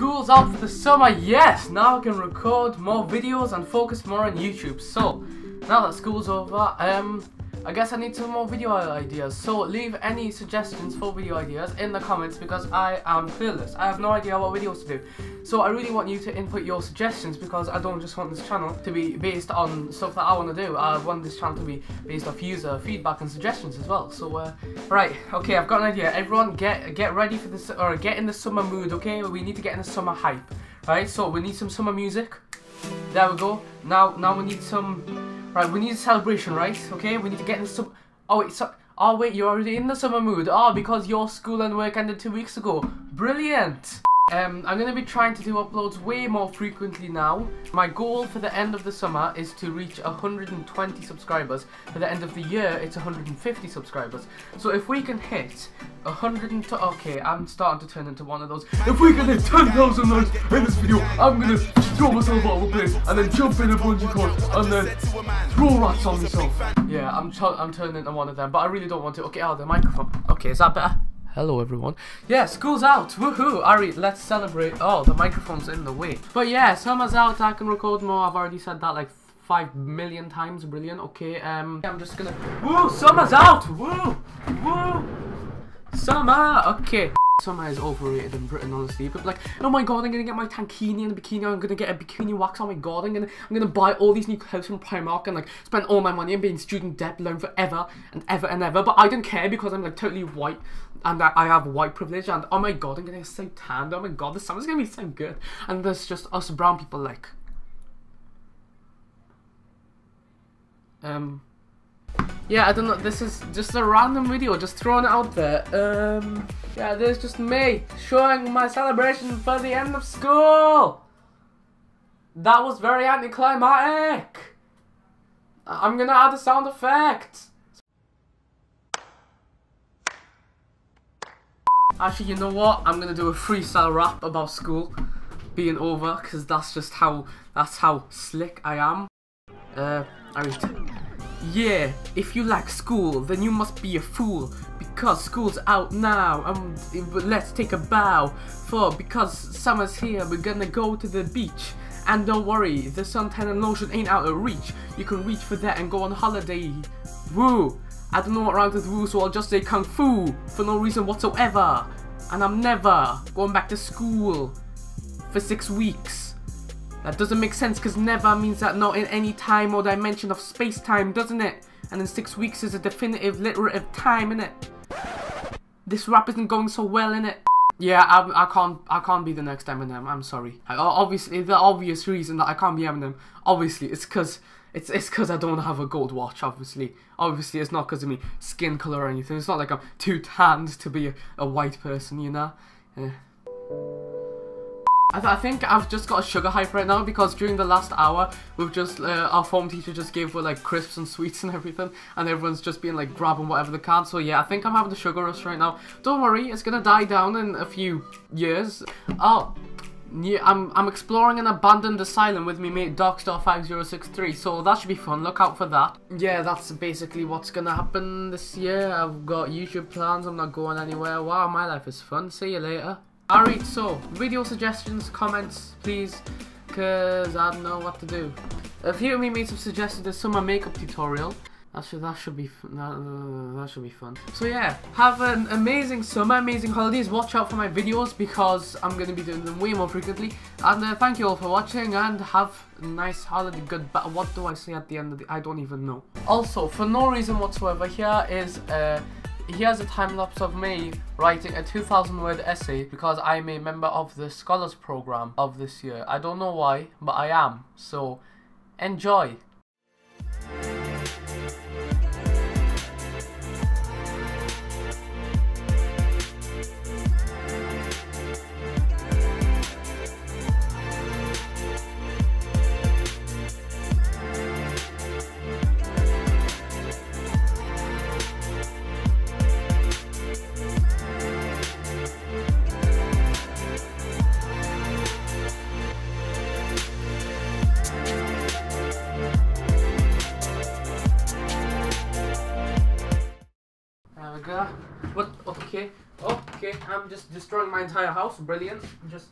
school's out for the summer, yes! Now I can record more videos and focus more on YouTube. So, now that school's over, um, I guess I need some more video ideas. So leave any suggestions for video ideas in the comments because I am clueless. I have no idea what videos to do. So I really want you to input your suggestions because I don't just want this channel to be based on stuff that I want to do. I want this channel to be based off user feedback and suggestions as well. So uh, right, okay, I've got an idea. Everyone get get ready for this or get in the summer mood, okay? We need to get in the summer hype. Right? So we need some summer music. There we go. Now now we need some Right, we need a celebration, right? Okay, we need to get in some. Oh wait, so. Oh wait, you're already in the summer mood. Oh, because your school and work ended two weeks ago. Brilliant. Um, I'm going to be trying to do uploads way more frequently now. My goal for the end of the summer is to reach 120 subscribers. For the end of the year, it's 150 subscribers. So if we can hit 100 okay, I'm starting to turn into one of those. If we can hit 10,000 likes in this video, I'm going to throw myself out of a place and then jump in a bungee cord and then throw rats on myself. Yeah, I'm, I'm turning into one of them, but I really don't want to. Okay, oh, the microphone. Okay, is that better? Hello everyone. Yeah, school's out. Woohoo! Alright, let's celebrate. Oh, the microphone's in the way. But yeah, summer's out. I can record more. I've already said that like five million times. Brilliant. Okay, um, I'm just gonna. Woo! Summer's out. Woo! Woo! Summer. Okay. Summer is overrated in Britain, honestly. But like, oh my god, I'm gonna get my tankini and a bikini. I'm gonna get a bikini wax. Oh my god, I'm gonna I'm gonna buy all these new clothes from Primark and like spend all my money and be in student debt loan forever and ever and ever. But I don't care because I'm like totally white and I have white privilege. And oh my god, I'm gonna get so tanned. Oh my god, the summer's gonna be so good. And there's just us brown people like, um. Yeah, I don't know. This is just a random video, just throwing it out there. Um, yeah, this is just me showing my celebration for the end of school. That was very anticlimactic. I'm gonna add a sound effect. Actually, you know what? I'm gonna do a freestyle rap about school being over, cause that's just how that's how slick I am. Uh, I mean. Yeah, if you like school, then you must be a fool, because school's out now, and let's take a bow, for because summer's here, we're gonna go to the beach. And don't worry, the suntan and lotion ain't out of reach, you can reach for that and go on holiday. Woo! I don't know what rhymes with woo, so I'll just say kung fu, for no reason whatsoever. And I'm never going back to school for six weeks. That doesn't make sense because never means that not in any time or dimension of space-time, doesn't it? And then six weeks is a definitive literative time, innit? This rap isn't going so well, innit? Yeah, I, I can't I can't be the next Eminem. I'm sorry. I, obviously, the obvious reason that I can't be Eminem, obviously, it's because it's it's because I don't have a gold watch. Obviously, obviously, it's not because of me skin color or anything. It's not like I'm too tanned to be a, a white person, you know. Yeah. I, th I, think I've just got a sugar hype right now because during the last hour, we've just, uh, our form teacher just gave us like crisps and sweets and everything, and everyone's just been like grabbing whatever they can. So yeah, I think I'm having the sugar rush right now. Don't worry, it's gonna die down in a few years. Oh, yeah, I'm, I'm exploring an abandoned asylum with me mate Darkstar5063, so that should be fun, look out for that. Yeah, that's basically what's gonna happen this year. I've got YouTube plans, I'm not going anywhere. Wow, my life is fun, see you later. Alright, so, video suggestions, comments, please, because I don't know what to do. A few of me mates have suggested a summer makeup tutorial. That should that should be that, that should be fun. So yeah, have an amazing summer, amazing holidays. Watch out for my videos because I'm gonna be doing them way more frequently. And uh, thank you all for watching and have a nice holiday. Good. What do I say at the end of the? I don't even know. Also, for no reason whatsoever, here is uh, Here's a time lapse of me writing a 2000 word essay because I'm a member of the Scholars Program of this year. I don't know why, but I am. So, enjoy. What? Okay. Okay. I'm just destroying my entire house. Brilliant. Just.